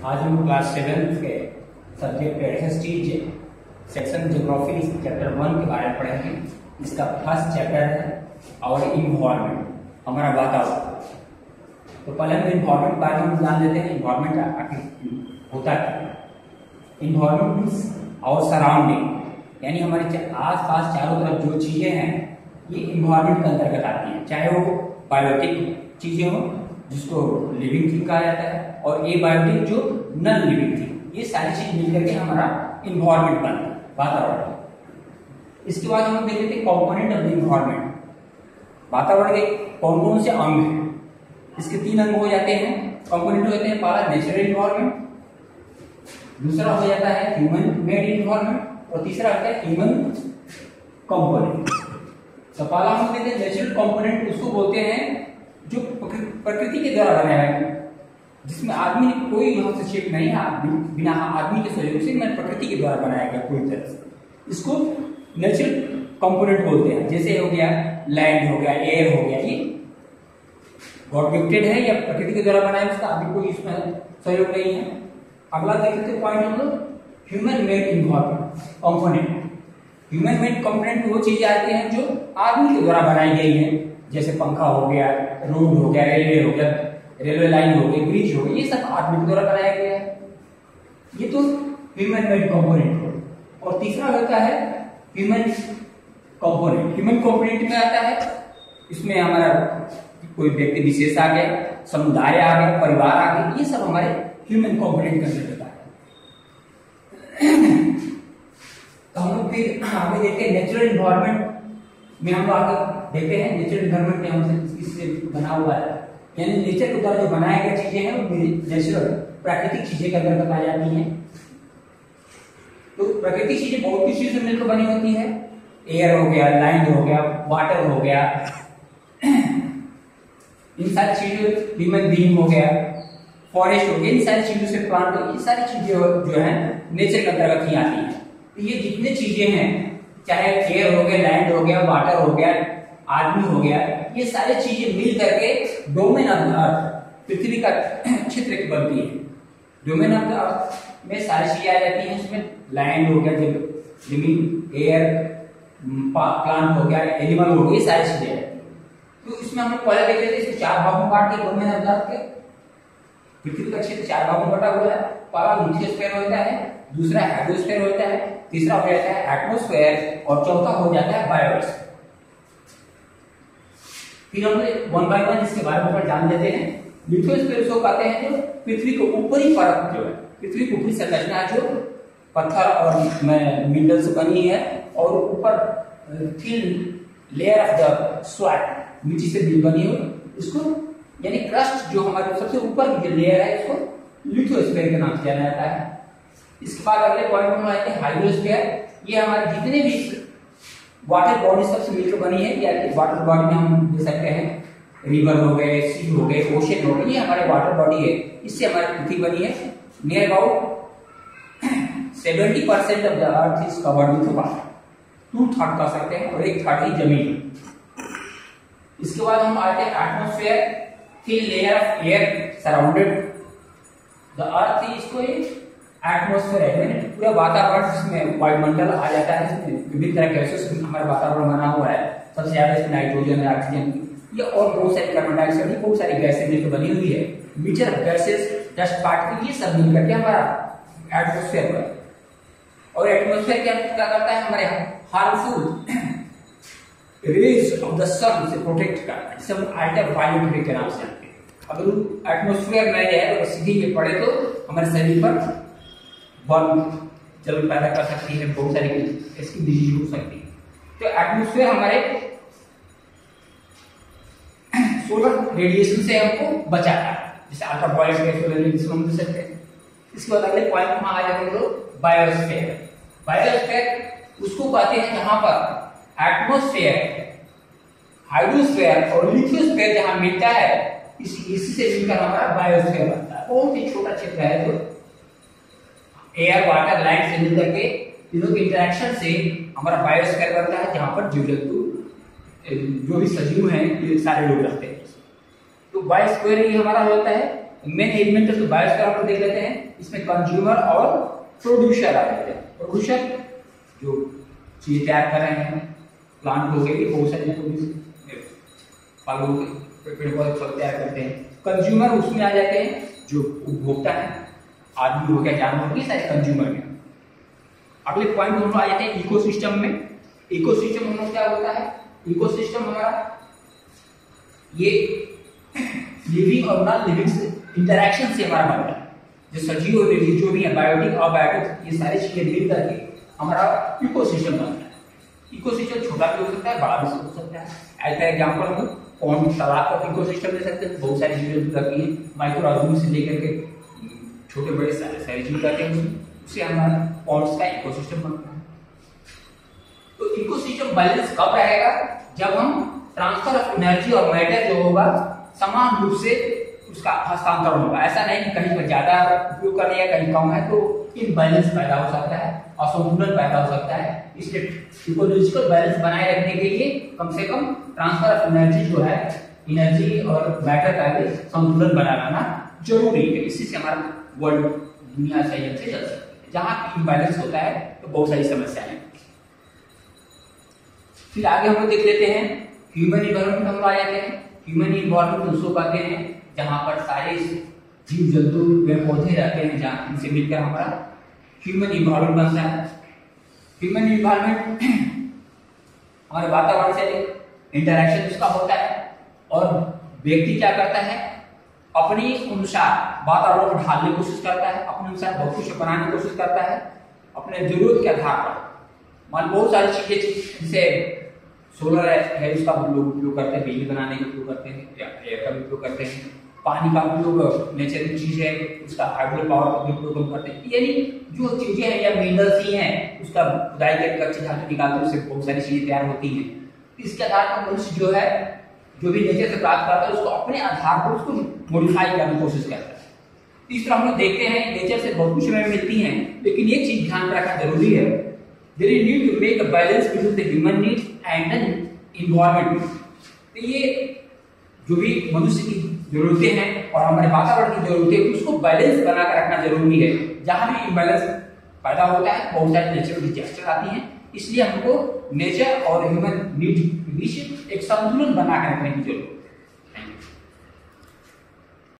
आज हम class seventh के subject S T section geography chapter one के बारे में पढ़ेंगे इसका फ़र्स्ट चैप्टर है और इन्वायरमेंट हमारा वातावरण। तो पहले हम इन्वायरमेंट के बारे में जान लेते हैं। इन्वायरमेंट होता क्या इन्वायरमेंट मीन्स और सराउंडिंग यानी हमारे आस पास चारों तरफ़ जो चीज़ें हैं, ये इन्वायरमेंट के अंतर्गत आती हैं। चाहे वो बायोटिक चीज़ें हो जिसको लिविंग थिंग कहा जाता है और ए बायोटिक जो नन लिविंग थिंग ये सारी चीज़ मिलकर के हमारा इन्वायरमेंट बनता है, वातावरण इसके बाद हम देख लेते हैं कॉम्पोनेंट ऑफ़ द इन्वायरमेंट वातावरण के कौन कौन से अंग हैं? इसके तीन अंग हो जाते हैं। कॉम्पोनेंट हो जाते हैं पहला नेचुरल इन्वायरमेंट दूसरा हो जाता है ह्यूमन मेड इन्वायरमेंट और तीसरा आता है ह्यूमन कंपोनेंट तो पहला हम कहते हैं नेचुरल कंपोनेंट उसको बोलते हैं जो प्रकृति के द्वारा बनाया गया जिसमें आदमी कोई हस्तक्षेप नहीं है बिना आदमी के सहयोग से मैंने प्रकृति के द्वारा बनाया गया पूरी तरह से। इसको नेचुरल कंपोनेंट बोलते हैं, जैसे हो गया लैंड हो गया एयर हो गया, ये गॉड गिफ्टेड है या प्रकृति के द्वारा बनाया उसका अभी कोई इसमें सहयोग नहीं है। अगला देखते पॉइंट हम लोग human made environment component human made component वो चीज़ें आती हैं जो आदमी के द्वारा बनाई गई है, जैसे पंखा हो गया रोड हो गया रेलवे हो गया रेलवे लाइन हो गई ब्रिज हो गई, ये सब आदमी के द्वारा बनाया गया है। ये तो ह्यूमन मेड कंपोनेंट हो। और तीसरा होता है ह्यूमन कंपोनेंट ह्यूमन कंपोनेंट में आता है, इसमें हमारा कोई व्यक्ति विशेष आ गया, समुदाय आ गया, परिवार आ गया, ये सब हमारे ह्यूमन कंपोनेंट के अंदर तो हम लोग फिर आगे देखते हैं नेचुरल इन्वायरमेंट में हम लोग आगे देखते हैं नेचुरल इन्वायरमेंट में हमसे इससे बना हुआ है। यानी नेचर के द्वारा जो बनाए गए चीज़ें हैं, वो नेचुरल प्राकृतिक चीज़ें के अंतर्गत आ जाती हैं। तो प्राकृतिक चीज़ें बहुत सी चीज़ों से मिलकर बनी होती है। एयर हो गया लैंड हो गया, वाटर हो गया। इन सारी चीज़ों ह्यूमन बीइंग हो गया। फॉरेस्ट हो गया, इन सारी चीज़ों से प्लांट हो ये सारी चीज़ें जो है नेचर के अंतर्गत ही आती है। तो ये जितने चीज़ें हैं, चाहे एयर हो गया लैंड हो गया वाटर हो गया आदमी हो गया, ये सारी चीज़ें मिल करके डोमेन ऑफ़ द अर्थ पृथ्वी का क्षेत्र बनती है। डोमेन ऑफ़ द अर्थ में सारी चीज़ें आ जाती हैं इसमें लैंड हो गया, ज़मीन एयर प्लांट हो गया एनिमल हो गया सारी चीज़ें तो इसमें हम पहले देख लेते हैं चार भागों में बांट के डोमेन ऑफ़ द अर्थ के। पृथ्वी का क्षेत्र चार भागों में बटा हुआ है, पहला लिथोस्फीयर होता है, दूसरा हाइड्रोस्फीयर होता है, तीसरा हो जाता है एटमोस्फेयर और चौथा हो जाता है बायोस्फीयर फिर हम वन बाय वन इसके बारे में जान लेते हैं। लिथोस्फीयर उसको कहते हैं जो पृथ्वी के ऊपरी परत जो है, पृथ्वी की ऊपरी संरचना जो पत्थर और मिनरल से बनी है और ऊपर थिन लेयर ऑफ़ द स्वैट मिट्टी से बनी हो इसको यानी क्रस्ट जो हमारे सबसे ऊपर की लेयर है, इसको लिथोस्फीयर के नाम से जाना जाता है। इसके बाद अगले पॉइंट में आते हैं ये हमारे जितने भी वाटर बॉडी सबसे मिलकर बनी है या वाटर बॉडी में हम दे सकते हैं रिवर हो गए सी हो गए ओशन हो गए, ये हमारे वाटर बॉडी है। इससे हमारी पृथ्वी बनी है। Near about seventy percent of the earth is covered with water two third कर सकते हैं और एक थर्ड ही ज़मीन। इसके बाद हम आते हैं atmosphere thin layer of air surrounded the earth इसको एटमोस्फेयर है। पूरा वातावरण जिसमें वायुमंडल आ जाता है इसमें विभिन्न तरह के हमारा वातावरण बना हुआ है। सबसे ज़्यादा इसमें नाइट्रोजन है ऑक्सीजन ये और बहुत सारी कार्बन डाइऑक्साइड बहुत सारी गैसें मिलकर बनी हुई है। मीटर गैसेस डस्ट पार्टिकल ये सब मिलकर के हमारा एटमोस्फेयर बना और एटमोस्फेयर क्या क्या करता है हमारे harmful rays of the sun से प्रोटेक्ट करता है। जिसे हम अल्ट्रा रे के नाम से जानते हैं। अगर एटमोस्फेयर में है तो सीधे ये पड़े तो हमारे शरीर पर बर्न जलन पैदा कर सकती है, बहुत सारी इसकी डिज़ीज़ हो सकती है। तो एटमोस्फेयर हमारे सोलर रेडिएशन से हमको बचाता है। जैसे ultra violet gas solar radiation हम दे सकते हैं। इसके बाद अगले पॉइंट में आ जाते हैं लोग बायोस्फीयर बायोस्फीयर उसको कहते हैं जहाँ पर एटमोस्फेयर हाइड्रोस्फीयर और लिथोस्फीयर जहाँ मिलता है, इस इसी से मिलकर हमारा बायोस्फीयर बनता है। बहुत ही छोटा क्षेत्र है जो एयर वाटर लैंड से मिलकर के तीनों के इंटरेक्शन से हमारा बायोस्फीयर बनता है, जहाँ पर जीव जंतु जो भी सजीव हैं, ये सारे लोग रहते हैं। तो बायोस्फीयर ही हमारा होता है। मेन एलिमेंट तो बायोस्फीयर हम देख लेते हैं। इसमें कंज्यूमर और प्रोड्यूसर आ जाते हैं। प्रोड्यूसर जो चीज़ तैयार कर रहे हैं प्लांट हो गए बहुत सारे फल हो गए पेड़ पौधे फल तैयार करते हैं। कंज्यूमर उसमें आ जाते हैं, जो उपभोक्ता है। आदमी हो गया जानवर हो गया सारे कंज्यूमर में अगले पॉइंट हम लोग आ जाते हैं इकोसिस्टम में। इकोसिस्टम हम लोग क्या होता है? इकोसिस्टम हमारा ये लिविंग और नॉन लिविंग इंटरेक्शन से हमारा बनता है। जो सजीव और निर्जीव जो भी है बायोटिक और बायोटिक ये सारी चीज़ें मिल करके हमारा इकोसिस्टम बनता है। इकोसिस्टम छोटा भी हो सकता है, बड़ा भी हो सकता है। ऐसा एग्ज़ाम्पल हम पॉन्ड तालाब का इकोसिस्टम ले सकते हैं। बहुत सारी चीज़ें रहती हैं माइक्रो से लेकर के। छोटे बड़े सारे चीज़ करते हैं, उससे हमारा पॉन्ड्स का इकोसिस्टम बनता है। तो इकोसिस्टम बैलेंस कब रहेगा? जब हम ट्रांसफ़र ऑफ़ एनर्जी और मैटर जो होगा, समान रूप से उसका हस्तांतरण होगा। ऐसा नहीं कि कहीं पर ज़्यादा उपयोग कर लिया, कहीं कम है तो इनबैलेंस पैदा हो सकता है, असंतुलन पैदा हो सकता है। इसलिए इकोलॉजिकल बैलेंस बनाए रखने के लिए कम से कम ट्रांसफ़र ऑफ़ एनर्जी जो है एनर्जी और मैटर का भी संतुलन बना रहना ज़रूरी है। इसी से हमारा वर्ल्ड दुनिया सही से चल सकती जहाँ इम्बैलेंस होता है तो बहुत सारी समस्याएँ फिर आगे हम लोग देख लेते हैं ह्यूमन इन्वायरमेंट हम आ जाते हैं। ह्यूमन इन्वायरमेंट उसको कहते हैं, जहाँ पर सारे जीव जंतु पेड़ पौधे रहते हैं, जहाँ इनसे मिलकर हमारा ह्यूमन इन्वायरमेंट बनता है। ह्यूमन इन्वायरमेंट हमारे वातावरण से इंटरेक्शन उसका होता है, और व्यक्ति क्या करता है अपनी अनुसार वातावरण ढालने की कोशिश करता है, अपने अनुसार कुछ बनाने की कोशिश करता है, अपने ज़रूरत के आधार पर। मान बहुत सारी चीज़ें जैसे सोलर है उसका हम लोग उपयोग करते हैं, बिजली बनाने का उपयोग करते हैं, या एयर का उपयोग करते हैं, पानी का उपयोग नेचुरल चीज़ है, उसका हाइड्रो पावर का भी उपयोग करते हैं। यानी जो चीज़ें हैं, या मिनरल्स ही हैं, उसका खुदाई करके अच्छी धातु निकालते हैं, उससे बहुत सारी चीज़ें तैयार होती हैं। इसके आधार पर मनुष्य जो है जो भी नेचर से प्राप्त करता है, उसको अपने आधार पर उसको मॉडिफाई करने की कोशिश करता है। तरह हम लोग देखते हैं नेचर से बहुत कुछ हमें मिलती है, लेकिन एक चीज़ ध्यान रखना ज़रूरी है। There is need to make a balance between the human need and the environment तो ये जो भी मनुष्य की जरूरतें हैं और हमारे वातावरण की जरूरतें उसको बैलेंस बनाकर रखना ज़रूरी है। जहाँ भी इम्बैलेंस पैदा होता है, बहुत सारे नेचुरल डिजास्टर आती हैं। इसलिए हमको नेचर और ह्यूमन नीड के बीच एक संतुलन बना कर रखने की ज़रूरत